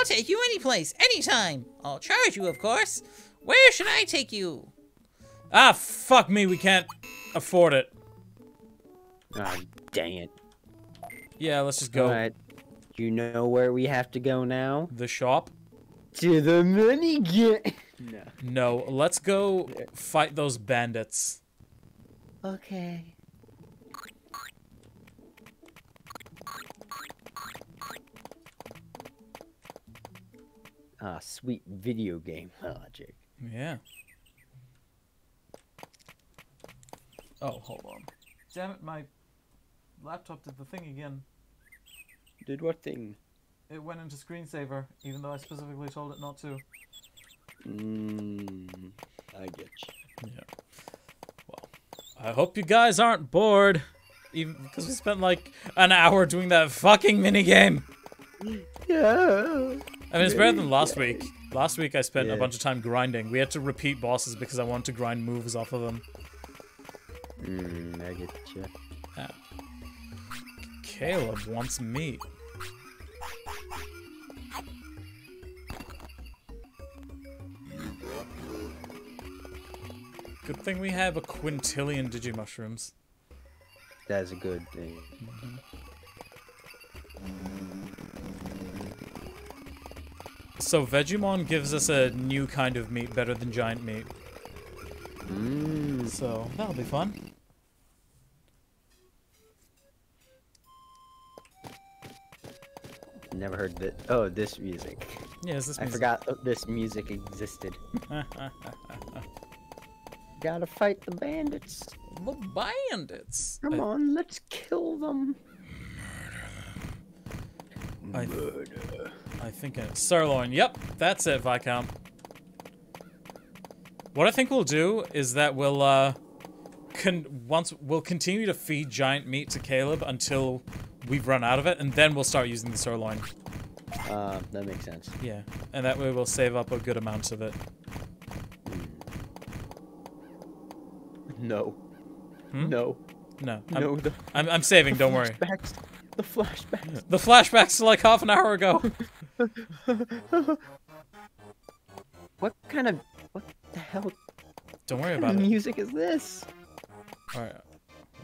I'll take you any place, anytime. I'll charge you, of course. Where should I take you? Ah, fuck me, we can't afford it. Ah, dang it. Yeah, let's just go. Alright. You know where we have to go now? The shop? To the money get. no. No, let's go fight those bandits. Okay. Ah, sweet video game logic. Yeah. Oh, hold on. Damn it, my laptop did the thing again. Did what thing? It went into screensaver, even though I specifically told it not to. Mmm. I get you. Yeah. Well, I hope you guys aren't bored. Even because we spent like an hour doing that fucking minigame. Yeah. I mean, it's better than last week. Last week I spent a bunch of time grinding. We had to repeat bosses because I wanted to grind moves off of them. Mmm, I get you. Kaleb wants meat. Good thing we have a quintillion digimushrooms. That's a good thing. Mm-hmm. So Vegiemon gives us a new kind of meat better than giant meat. Mmm. So that'll be fun. Never heard that. Oh, this music. Yeah, is this I forgot this music existed. Gotta fight the bandits. the bandits. Come I- on, let's kill them. Murder. I, I think it's sirloin. Yep, that's it, Viscount. What I think we'll do is that we'll uh, con once we'll continue to feed giant meat to Kaleb until we've run out of it, and then we'll start using the sirloin. Uh, that makes sense. Yeah, and that way we'll save up a good amount of it. No. Hmm? No. No, I'm, no. The I'm, I'm saving. Don't worry. The flashbacks. The flashbacks to like half an hour ago. What kind of what the hell Don't worry about it. music is this? All right.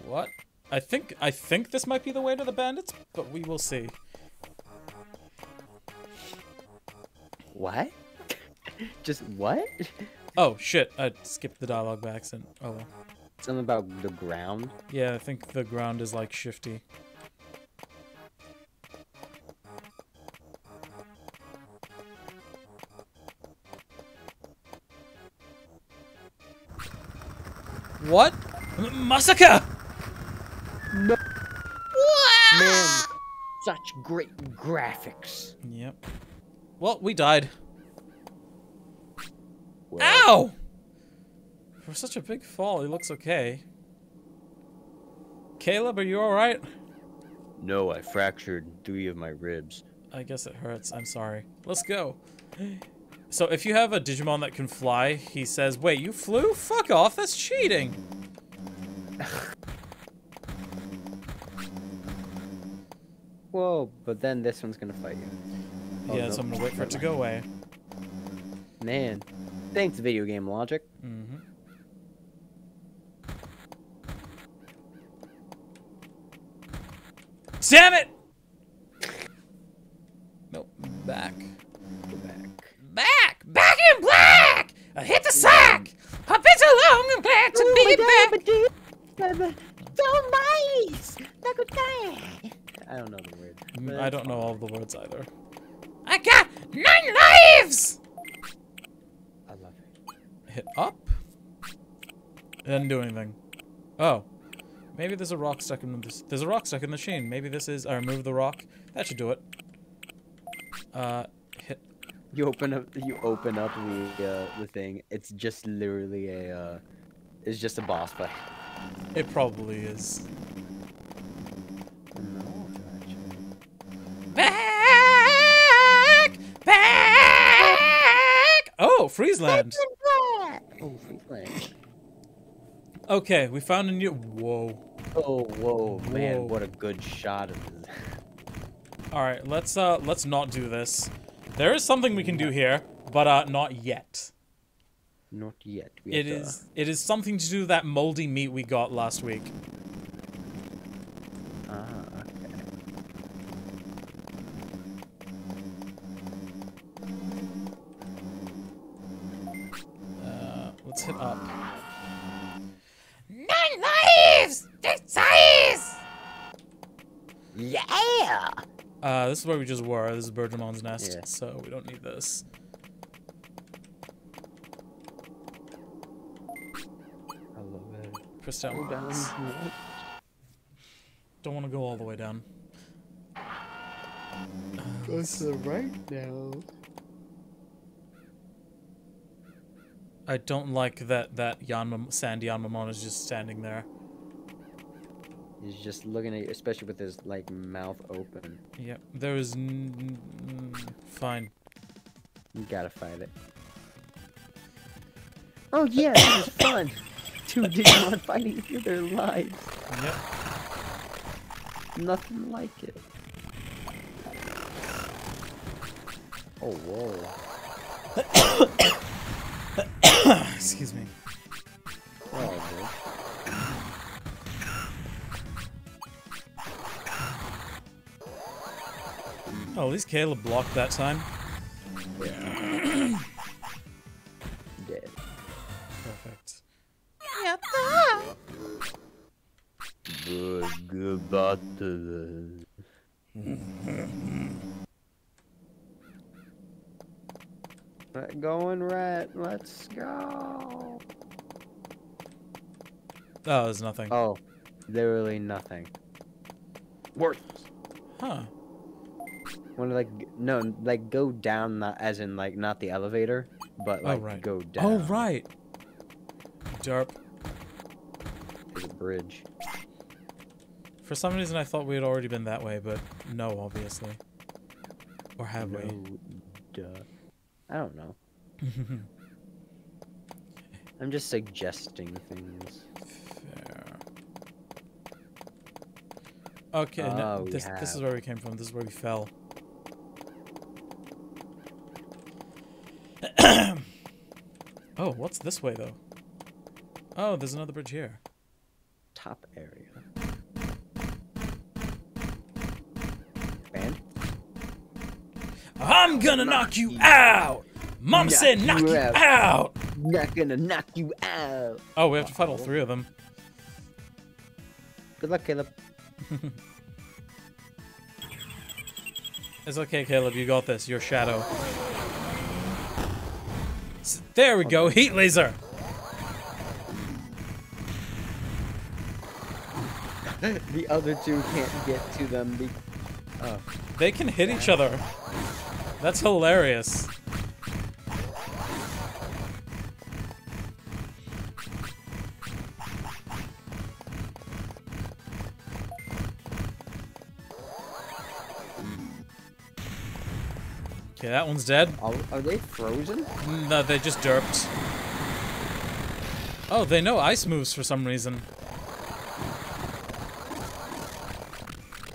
What? I think I think this might be the way to the bandits, but we will see. What? Just what? Oh shit! I skipped the dialogue by accident. Oh well. Something about the ground. Yeah, I think the ground is like shifty. What? Massacre! Man, such great graphics. Yep. Well, we died. Well, Ow! For such a big fall, he looks okay. Kaleb, are you alright? No, I fractured three of my ribs. I guess it hurts. I'm sorry. Let's go. So if you have a Digimon that can fly, he says, wait, you flew? Fuck off, that's cheating. Whoa, but then this one's gonna fight you. Oh, yeah, no. so I'm gonna wait for it to go away. Man, thanks video game logic. hmm Damn it! Know all of the words either. I got nine lives. I love it. Hit up? It didn't do anything. Oh. Maybe there's a rock stuck in this. There's a rock stuck in the machine. Maybe this is. I remove the rock. That should do it. Uh, hit. You open up. You open up the uh, the thing. It's just literally a. Uh, it's just a boss fight. It probably is. Freezeland. Oh, Freezeland. Okay, we found a new. Whoa. Oh, whoa, man! Whoa. What a good shot Of All right, let's uh, let's not do this. There is something we can do here, but uh, not yet. Not yet. We It have to- is. It is something to do with that moldy meat we got last week. Is where we just were. This is Birdramon's nest, Yeah. so we don't need this. I love it. Crystal. Go down. Don't want to go all the way down. Go to the right now. I don't like that that Yanma, Sandyanmamon is just standing there. He's just looking at you, especially with his like mouth open. Yep. There is. N- n- fine. You gotta fight it. Oh yeah, this is fun. Two Digimon fighting for their lives. Yep. Nothing like it. Oh whoa. Excuse me. Oh, at least Kaleb blocked that time. Yeah. Dead. Perfect. Good, good battle. Let uh, going rat, let's go. Oh, there's nothing. Oh, literally nothing. Worth. Huh. Want to like no, like go down, not as in like not the elevator, but Oh, like right. go down. Oh, right. Derp. The bridge. For some reason, I thought we had already been that way, but no, obviously. Or have No, we? duh. I don't know. I'm just suggesting things. Fair. Okay, no, Ah, we this, this is where we came from. This is where we fell. Oh, what's this way, though? Oh, there's another bridge here. Top area. Band? I'm gonna knock you out! Mom Knock said knock you out. out! Not gonna knock you out. Oh, we have to fight all three of them. Good luck, Kaleb. It's okay, Kaleb. You got this. Your shadow. S- There we go. Heat laser. the other two can't get to them. Be- oh, They can hit each other. That's hilarious. Okay, that one's dead. are, are they frozen? No, they just derped. Oh, they know ice moves for some reason.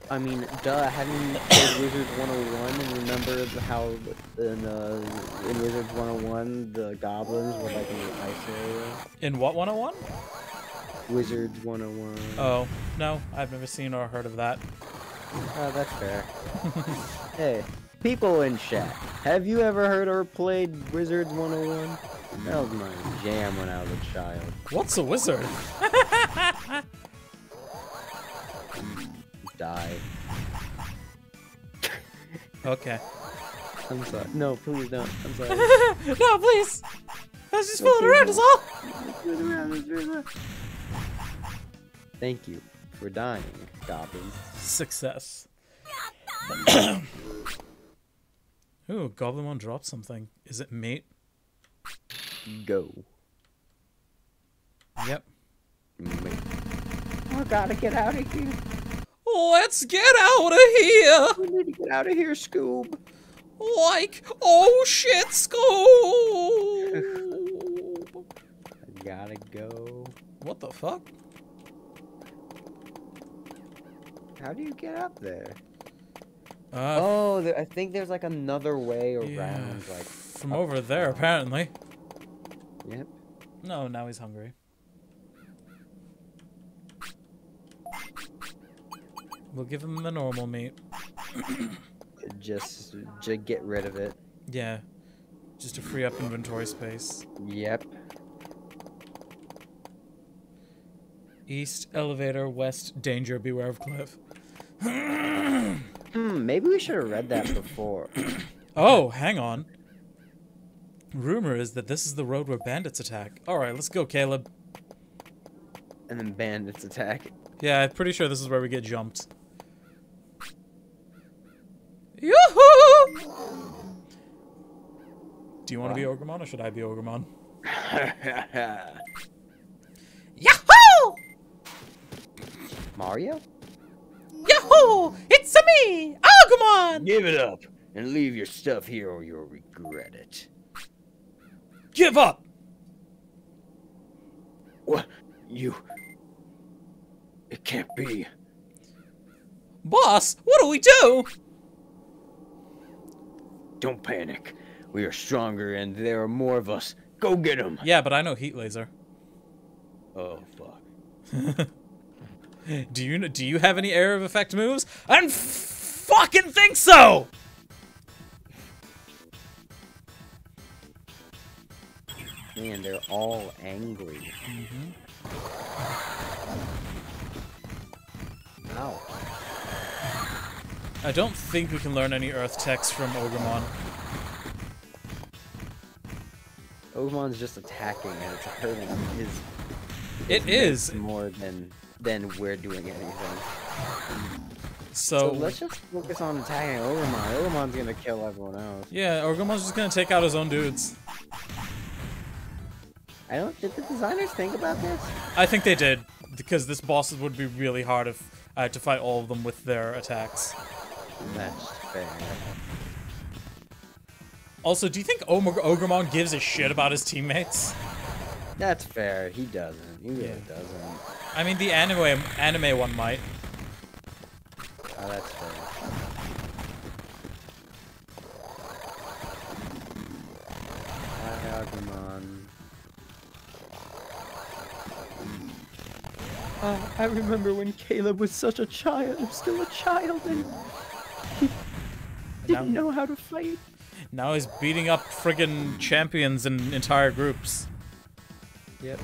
I mean, duh, haven't played Wizards 101 and remember how in, uh, in Wizards 101 the goblins were like in the ice area? In what 101? Wizards 101. Oh, no, I've never seen or heard of that. Oh, that's fair. hey, people in chat, have you ever heard or played Wizards 101? That was my jam when I was a child. What's a wizard? Die. Okay. I'm sorry. No, please don't. I'm sorry. no, please. I was just fooling around, is all. Thank you for dying, goblins. Success. Ooh, Goblimon dropped something. Is it mate? Go. Yep. Mate. I gotta get out of here. Let's get out of here! We need to get out of here, Scoob. Like, oh shit, Scoob! I gotta go. what the fuck? How do you get up there? Uh, Oh, there, I think there's like another way around. yeah, Like, from over there, apparently. yep. No, now he's hungry. We'll give him the normal meat. Just, just get rid of it. Yeah. Just to free up inventory space. Yep. East, elevator, west, danger, beware of cliff. Hmm. Maybe we should have read that before. Oh, hang on. Rumor is that this is the road where bandits attack. Alright, let's go, Kaleb. and then bandits attack. Yeah, I'm pretty sure this is where we get jumped. Yoo-hoo! Do you want to be Ogremon or should I be Ogremon? Yahoo! Mario? Yahoo! It's a me, Agumon! Give it up and leave your stuff here or you'll regret it. Give up! What? You. It can't be. Boss, what do we do? Don't panic. We are stronger and there are more of us. Go get them. Yeah, but I know Heat Laser. Oh, fuck. Do you do you have any area of effect moves? I don't fucking think so. Man, they're all angry. Mm-hmm. Ow. I don't think we can learn any Earth text from Ogremon. Ogremon's just attacking and it's hurting his It is. more than than we're doing anything. So, So let's just focus on attacking Ogremon. Ogremon's gonna kill everyone else. yeah, Ogremon's just gonna take out his own dudes. I don't. Did the designers think about this? I think they did because this boss would be really hard if I had to fight all of them with their attacks. That's fair. Also, do you think Om- Ogremon gives a shit about his teammates? That's fair. He doesn't. He really Yeah. doesn't. I mean, the anime anime one might. Oh, that's fair. Hi, Agumon. Uh, I remember when Kaleb was such a child, I'm still a child, and he didn't Now- know how to fight. Now he's beating up friggin' champions in entire groups. Yep.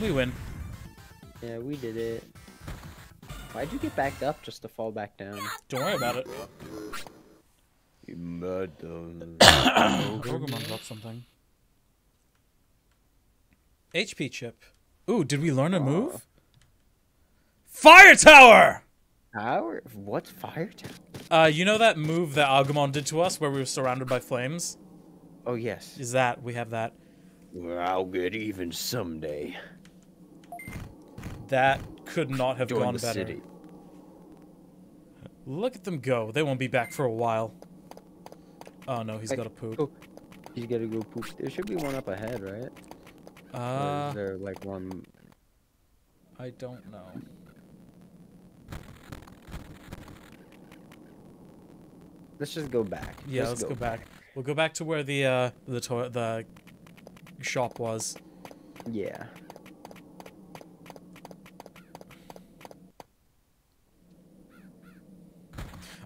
We win. Yeah, we did it. Why'd you get backed up just to fall back down? Don't worry about it. You mad Ogremon dropped something. HP chip. Ooh, did we learn a move? Fire Tower! Power? What's fire tower? Uh, you know that move that Agumon did to us where we were surrounded by flames? Oh yes. Is that, we have that. Well, I'll get even someday. That could not have Join gone the better. city. Look at them go. They won't be back for a while. Oh no, he's Hey, got a poop. go. He's gotta go poop. There should be one up ahead, right? or Uh, is there like one? I don't know. Let's just go back. Yeah, let's go, back. We'll go back to where the uh the to- the shop was. Yeah.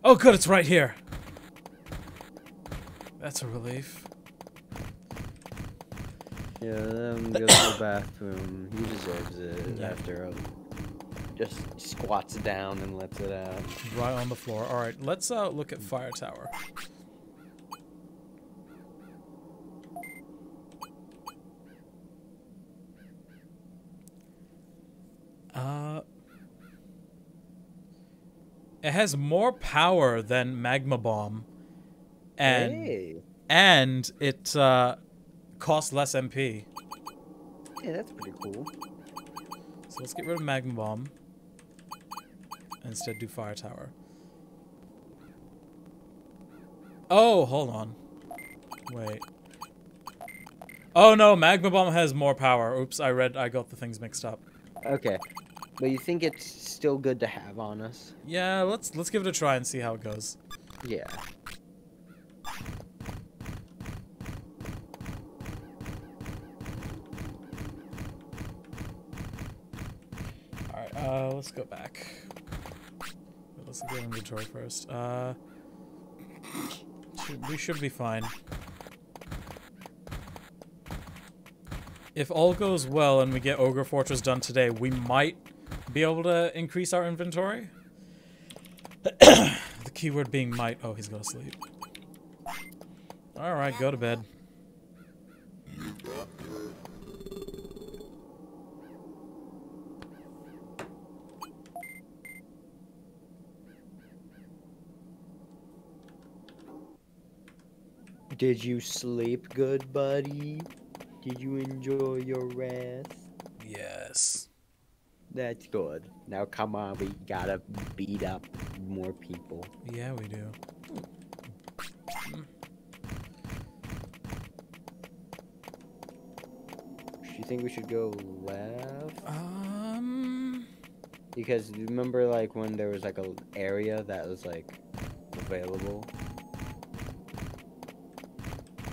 Oh, good, it's right here. That's a relief. Yeah, let him go to the bathroom. He deserves it Yeah. after um, just squats down and lets it out. Right on the floor. All right, let's uh look at fire tower. It has more power than magma bomb, and hey, and it uh costs less MP. yeah, that's pretty cool. So let's get rid of magma bomb. and Instead, do fire tower. Oh, hold on. Wait. Oh no, Magma Bomb has more power. Oops, I read, I got the things mixed up. Okay. But you think it's still good to have on us? Yeah, let's let's give it a try and see how it goes. Yeah. Alright, uh, let's go back. Let's at inventory first. Uh, should, we should be fine. If all goes well and we get Ogre Fortress done today, we might be able to increase our inventory. the keyword being might. Oh, he's going to sleep. Alright, go to bed. Did you sleep good, buddy? Did you enjoy your rest? Yes. That's good. Now come on, we gotta beat up more people. Yeah, we do. Do you think we should go left? Um. Because remember, like when there was like a area that was like available.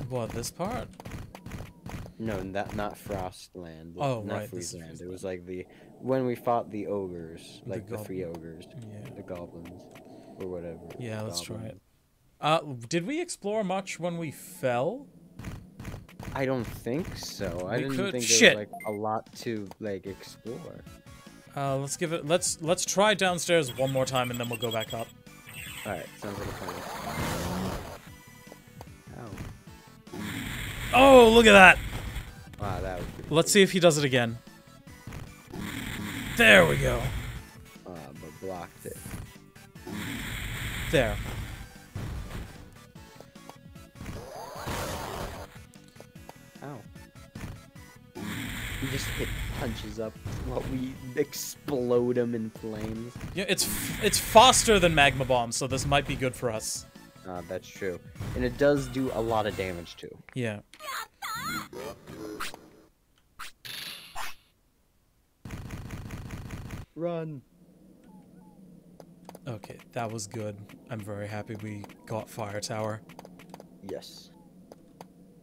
What, this part? No, that not Frostland. Oh, not right, Freezeland. It was like the when we fought the ogres, The like the, three ogres, Yeah. the goblins, or whatever. Yeah, let's try it. Uh, did we explore much when we fell? I don't think so. I didn't could- think Shit. there was like a lot to like explore. Uh, let's give it. Let's let's try downstairs one more time and then we'll go back up. All right, sounds like a plan. Oh, look at that! Wow, that was pretty Let's see if he does it again. There we go. Uh, but blocked it. There. Ow. We just hit punches up while we explode him in flames. Yeah, it's f- it's faster than magma bomb, so this might be good for us. Uh, that's true. And it does do a lot of damage too. Yeah. Run. Okay, that was good. I'm very happy we got fire tower. Yes.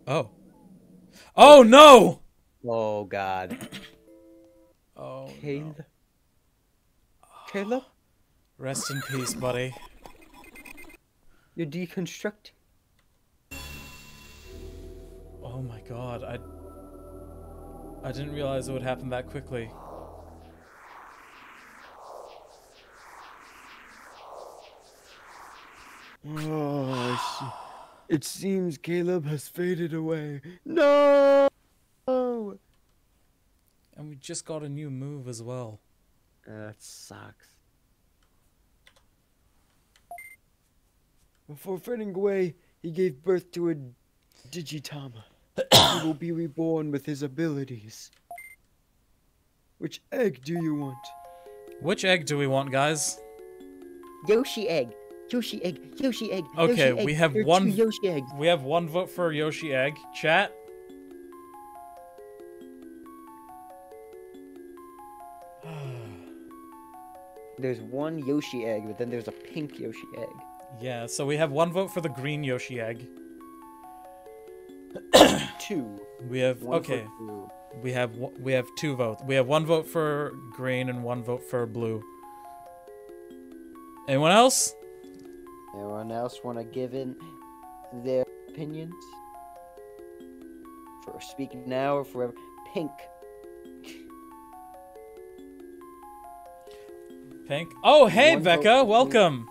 Oh. Oh no! Oh god. Oh. no. Kaleb. Kaleb? Rest in peace, buddy. You're deconstructing. Oh my god, I I didn't realize it would happen that quickly. Oh, It seems Kaleb has faded away. No! And we just got a new move as well. Uh, that sucks. Before fading away, he gave birth to a Digitama. he will be reborn with his abilities. Which egg do you want? Which egg do we want, guys? Yoshi egg. Yoshi egg. Yoshi egg. Okay, we have There one- Yoshi eggs. We have one vote for Yoshi Egg. Chat. There's one Yoshi egg, but then there's a pink Yoshi egg. Yeah, so we have one vote for the green Yoshi Egg. Two. We have One okay. We have we have two votes. We have one vote for green and one vote for blue. Anyone else? Anyone else want to give in their opinions? For speaking now or forever? Pink. Pink. Oh, hey, One Becca. Welcome.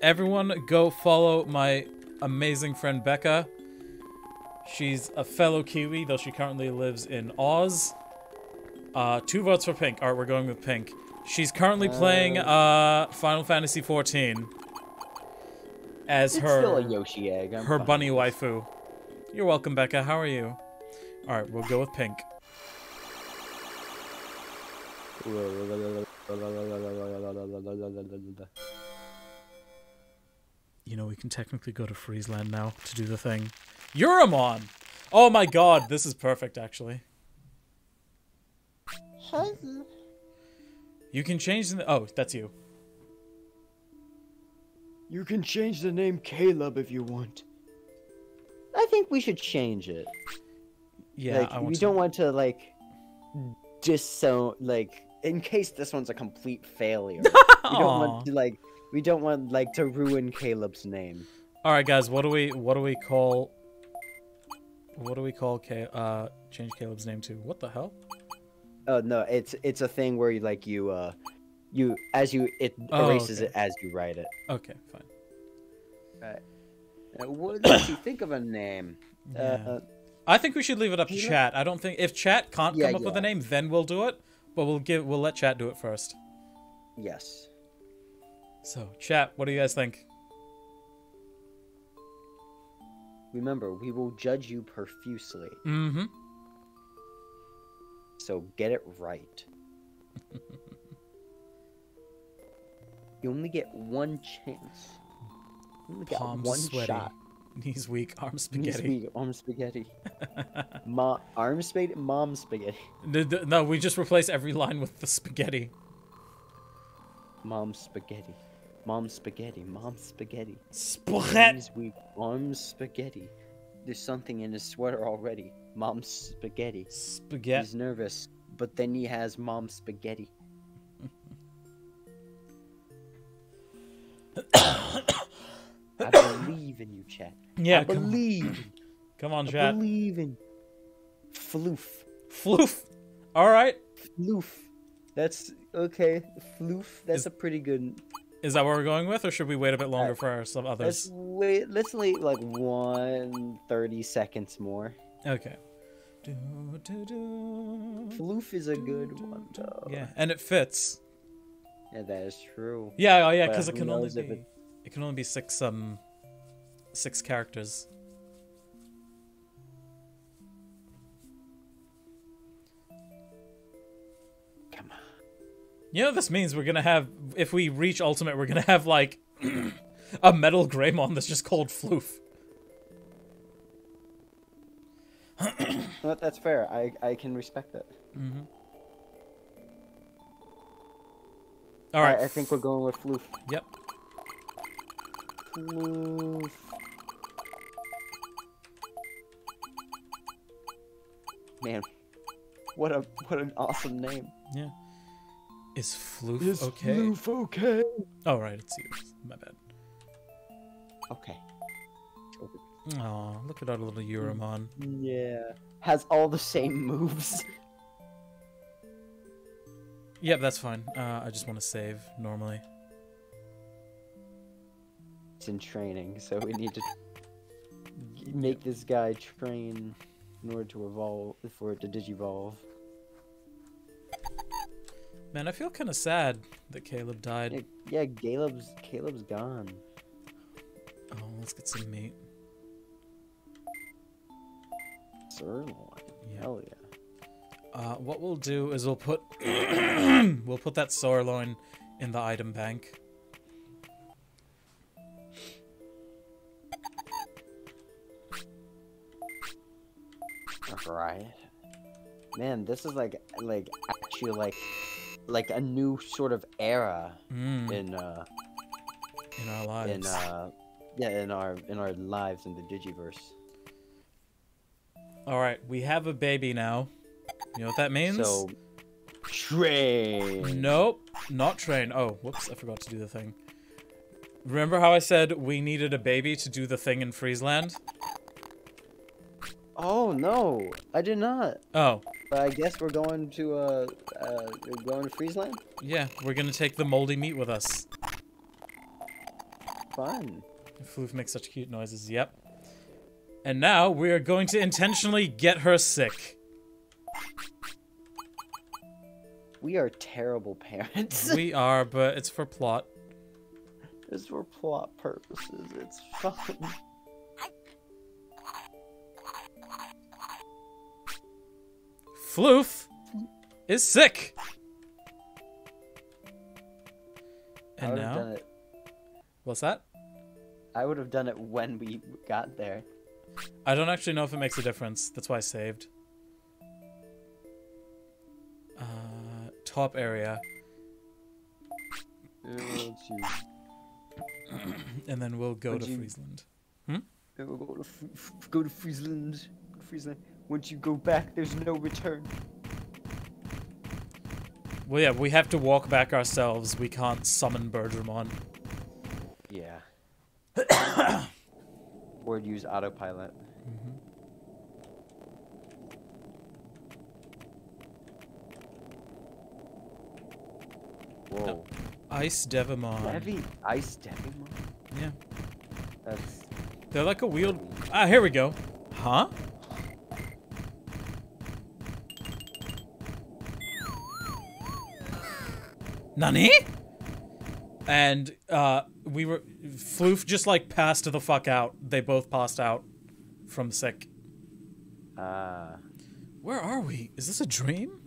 Everyone, go follow my amazing friend Becca. She's a fellow Kiwi, though she currently lives in Oz. Uh, two votes for Pink. All right, we're going with Pink. She's currently playing uh, Final Fantasy XIV as It's her still a Yoshi egg. I'm her fine bunny waifu. You're welcome, Becca. How are you? All right, we'll go with Pink. You know, we can technically go to Freezeland now to do the thing. Yuramon. Oh my god, this is perfect actually. You can change the. Oh, that's you. You can change the name Kaleb if you want. I think we should change it. Yeah, like, I want we to. don't want to like disown like in case this one's a complete failure. we don't want to like we don't want like to ruin Kaleb's name. All right, guys. What do we what do we call what do we call Ca- uh change Kaleb's name to? What the hell? Oh no, it's it's a thing where you like you uh you as you it Oh, erases okay. it as you write it. Okay, fine. Uh, what let's see, think of a name. Yeah. Uh, I think we should leave it up to Kaleb? chat. I don't think if chat can't Yeah, come up with a name, then we'll do it. But we'll give we'll let chat do it first. yes. So, chat, what do you guys think? Remember, we will judge you profusely. Mm-hmm. So get it right. you only get one chance. You only get Palms one sweaty. shot. Knees weak, arm Knees spaghetti. weak, arm spaghetti. Ma- arm spaghetti, mom spaghetti. No, no, no, we just replace every line with the spaghetti. Mom spaghetti. Mom spaghetti. Mom spaghetti. Spaghetti. Knees weak, arm spaghetti. There's something in his sweater already. Mom spaghetti. Spaghetti. He's nervous, but then he has mom's spaghetti. I believe in you, Chad. Yeah, I come on. believe. Come on, I chat. believe in floof. Floof. All right. Floof. That's okay. Floof. That's Is- a pretty good. Is that what we're going with, or should we wait a bit longer Uh, for our some Let's others? wait. Let's wait like one thirty seconds more. Okay. Do, do, do. Floof is a good one, though. Yeah, and it fits. Yeah, that is true. Yeah, oh yeah, because it can only be it- it can only be six um six characters. Come on. You know, this means we're gonna have if we reach ultimate, we're gonna have like a metal Greymon that's just called Floof. No, that's fair. I I can respect that. Mm-hmm. All right. I, I think we're going with floof. Yep. Floof. Man, what a what an awesome name. Yeah. Is Floof okay? okay? Oh right, it's you. My bad. Okay. Aw, look at our little Yuramon. Yeah. Has all the same moves. Yep, that's fine. Uh, I just want to save normally. It's in training, so we need to make this guy train in order to evolve, for it to digivolve. Man, I feel kind of sad that Kaleb died. Yeah, yeah, Kaleb's Kaleb's gone. Oh, let's get some meat. Sirloin. Yeah. Hell yeah. Uh, what we'll do is we'll put we'll put that sirloin in the item bank. Right. Man, this is like like actually like like a new sort of era Mm, in uh in our lives. in uh yeah in our in our lives in the Digiverse. All right, we have a baby now. You know what that means? So train. Nope, not train. Oh, whoops, I forgot to do the thing. Remember how I said we needed a baby to do the thing in Freezeland? Oh no, I did not. Oh, But I guess we're going to uh, uh we're going to Freezeland. yeah, we're gonna take the moldy meat with us. Fun. Floof makes such cute noises, yep. And now we are going to intentionally get her sick. We are terrible parents. We are, but it's for plot. It's for plot purposes. It's fun. Floof is sick. And now, done it. what's that? I would have done it when we got there. I don't actually know if it makes a difference. That's why I saved. Uh, top area. And then we'll go Would to you- Freezeland. Uh, we'll Go to, go to Freezeland. Go to Freezeland. Once you go back, there's no return. Well, yeah, we have to walk back ourselves. We can't summon Birdramon. Yeah. or use autopilot. Whoa. Ice Devimon. Heavy ice Devimon? Yeah. That's They're like a wheeled. Ah, here we go. Huh? Nani? And uh, we were Floof just like passed the fuck out. They both passed out from sick. ah. Where are we? Is this a dream?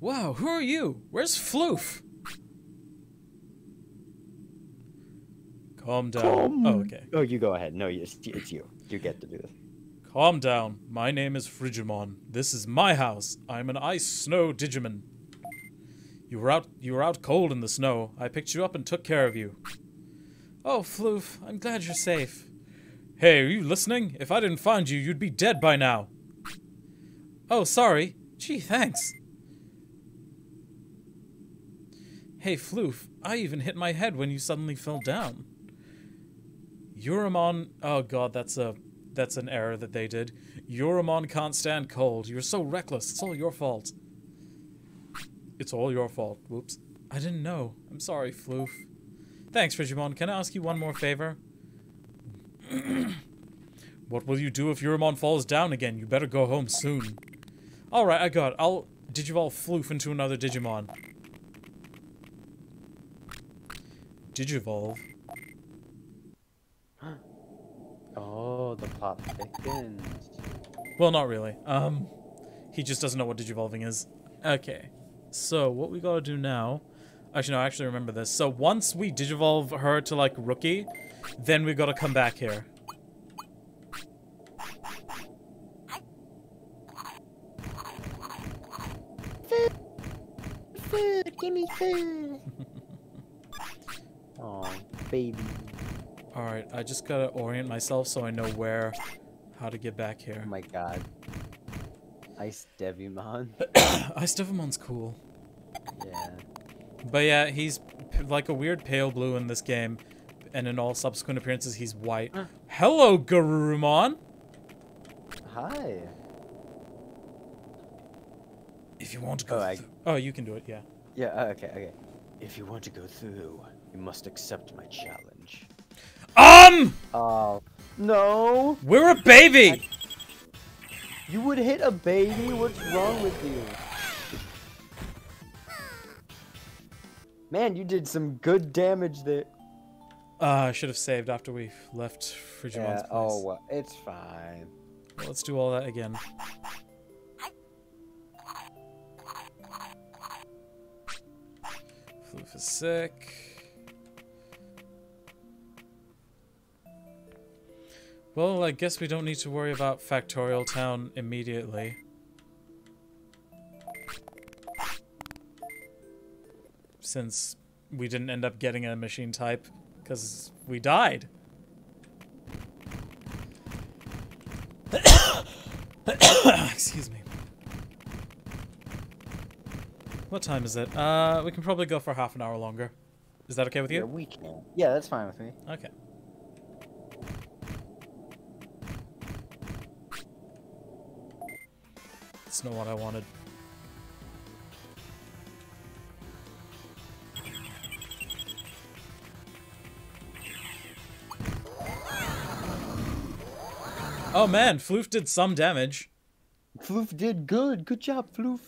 Wow, who are you? Where's Floof? Calm down. Oh, okay. Oh, you go ahead. No, it's, it's you. You get to do this. Calm down. My name is Frigimon. This is my house. I'm an ice snow Digimon. You were out you were out cold in the snow. I picked you up and took care of you. Oh, Floof, I'm glad you're safe. Hey, are you listening? If I didn't find you, you'd be dead by now. Oh, sorry. Gee, thanks. Hey, Floof, I even hit my head when you suddenly fell down. Yuramon. Oh god, that's a that's an error that they did. Yuramon can't stand cold. You're so reckless. It's all your fault. It's all your fault. Whoops. I didn't know. I'm sorry, Floof. Thanks, Frigimon. Can I ask you one more favor? what will you do if Yuramon falls down again? You better go home soon. Alright, I got it. I'll Digivolve Floof into another Digimon. Digivolve? Huh. Oh, the plot thickens. Well, not really. Um, he just doesn't know what digivolving is. Okay, so what we gotta do now? Actually, no, I actually remember this. So once we digivolve her to like rookie, then we gotta come back here. Food, Food! give me food. oh, baby. All right, I just gotta orient myself so I know where, how to get back here. Oh my god. Ice Devimon. Ice Devimon's cool, yeah. but yeah, he's p- like a weird pale blue in this game, and in all subsequent appearances he's white. Hello, Garurumon. Hi. If you want to go, Oh, I- oh, you can do it. Yeah. Yeah, uh, okay, okay. If you want to go through, you must accept my challenge. Um, Oh. No! we're a baby. You would hit a baby? What's wrong with you? Man, you did some good damage there. Uh, I should have saved after we left Frigimon's Yeah, place. oh, well, it's fine. Let's do all that again. Floof is sick. Well, I guess we don't need to worry about Factorial Town immediately. Since we didn't end up getting a machine type, because we died. Excuse me. What time is it? Uh, we can probably go for half an hour longer. Is that okay with Yeah, you? we can. Yeah, that's fine with me. Okay. It's not what I wanted. Oh man, Floof did some damage. Floof did good. Good job, Floof.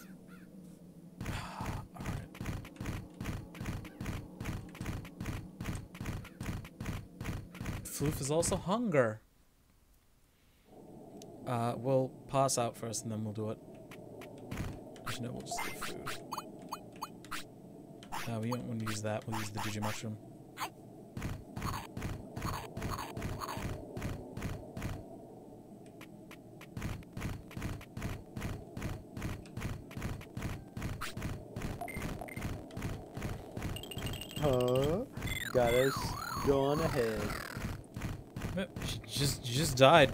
Floof is also hunger. Uh, we'll pass out first and then we'll do it. No, we'll just get food. No, we don't want to use that. We'll use the Digi Mushroom. Got us going ahead. She just, she just died.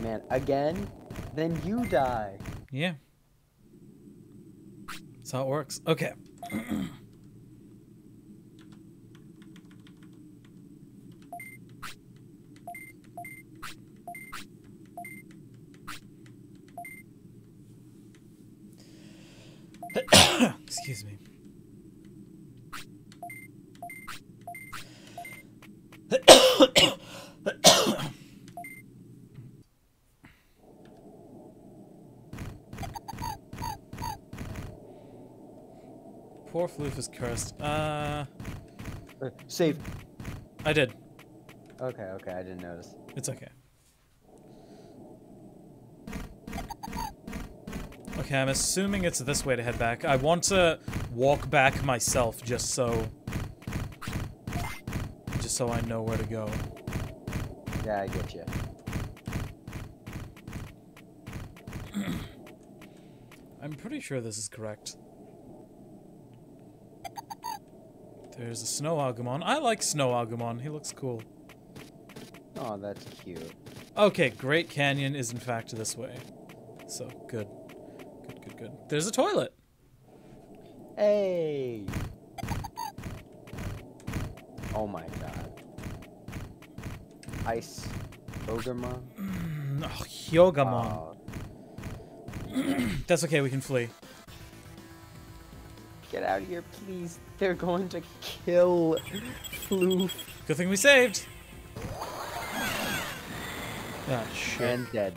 Man, again? Then you die. Yeah. How it works. Okay. Excuse me. Poor Floof is cursed. Uh, Uh, save. I did. Okay, okay, I didn't notice. It's okay. Okay, I'm assuming it's this way to head back. I want to walk back myself just so... Just so I know where to go. Yeah, I get you. I'm pretty sure this is correct. There's a Snow Agumon. I like Snow Agumon. He looks cool. Oh, that's cute. Okay, Great Canyon is in fact this way. So, good. Good, good, good. There's a toilet! Hey! Oh my god. Ice Ogremon? Mm, Oh, Hyogamon. Oh, That's okay, we can flee. Get out of here, please. They're going to kill Floof Good thing we saved! Ah, shit. and dead.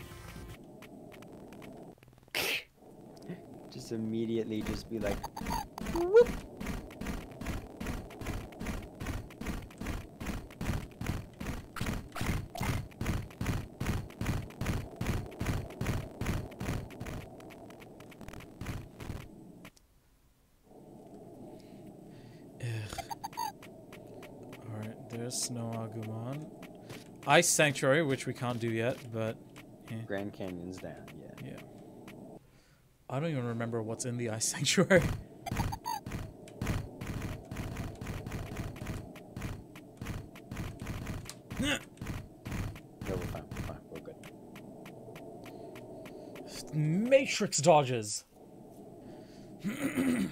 just immediately just be like, whoop. Ugh. Alright, there's Agumon. Ice Sanctuary, which we can't do yet, but Grand Canyon's down, yeah. yeah. I don't even remember what's in the Ice Sanctuary. No, we're fine, we're fine, we're good. Matrix dodges. The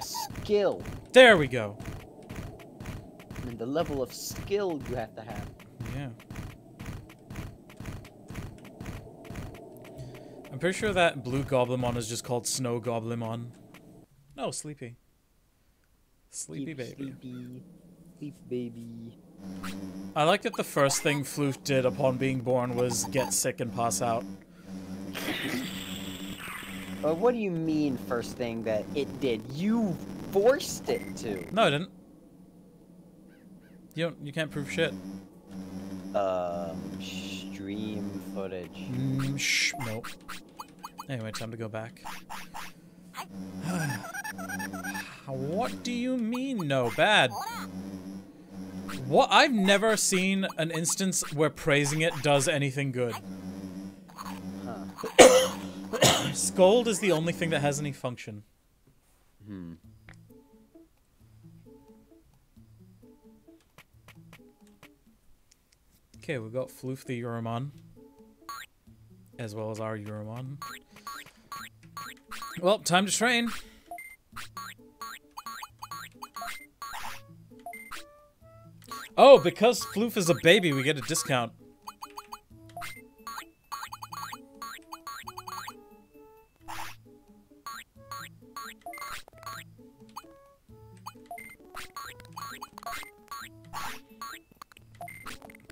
skill, There we go. And the level of skill you have to have. Yeah. I'm pretty sure that blue Goblimon is just called Snow Goblimon. No, Sleepy. Sleepy Sleep, baby. Sleepy, sleep baby. I like that the first thing Floof did upon being born was get sick and pass out. Uh, what do you mean, first thing that it did? You forced it to. No, I didn't. You don't, you can't prove shit. Um, stream footage. Mm, shh, nope. Anyway, time to go back. what do you mean, no? Bad. What? I've never seen an instance where praising it does anything good. Scold is the only thing that has any function. Hmm. Okay, we've got Floof the Yuramon. As well as our Yuramon. Well, time to train. Oh, because Floof is a baby, we get a discount.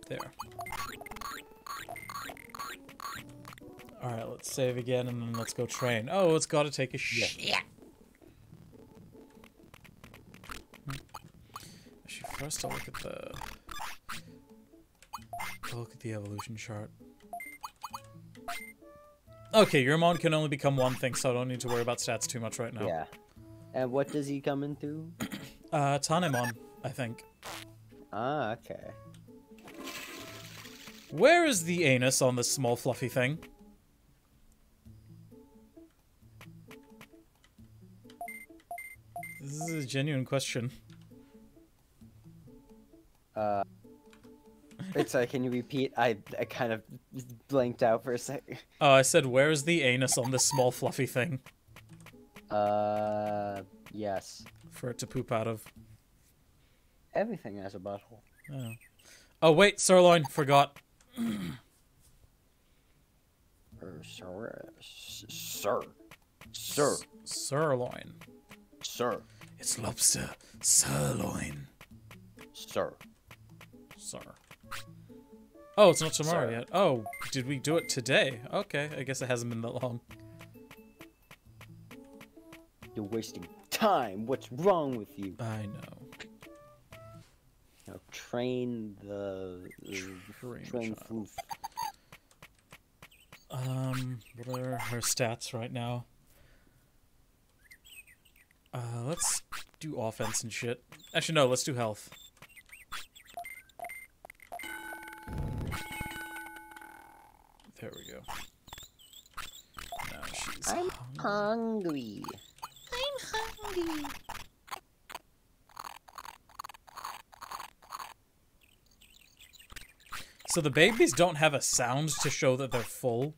There. Alright, let's save again and then let's go train. Oh, it's gotta take a shit. Actually, first I'll look at the... I'll look at the evolution chart. Okay, Yuramon can only become one thing, so I don't need to worry about stats too much right now. Yeah. And what does he come in through? Uh, Tanemon, I think. ah, okay. Where is the anus on this small fluffy thing? This is a genuine question. Uh, it's sorry, can you repeat? I I kind of blanked out for a sec. Oh, I said, where's the anus on this small fluffy thing Uh, yes. for it to poop out of? Everything has a butthole. Oh, oh wait, sirloin, forgot. Sir, sir, sir, Sirloin. sir, It's lobster. Sirloin. sir. Sir. Oh, it's not tomorrow Sir. yet. Oh, did we do it today? Okay, I guess it hasn't been that long. You're wasting time. What's wrong with you? I know. Now train the Train train child. floof. Um, what are her stats right now? Uh, let's do offense and shit. Actually, no, let's do health. There we go. Now she's I'm hungry. hungry. So the babies don't have a sound to show that they're full.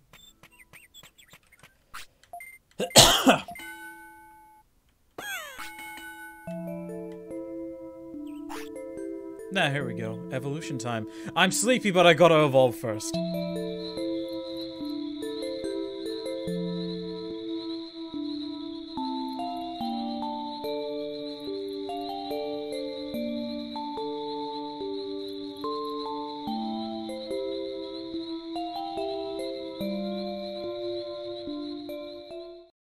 Here we go. Evolution time. I'm sleepy, but I gotta evolve first.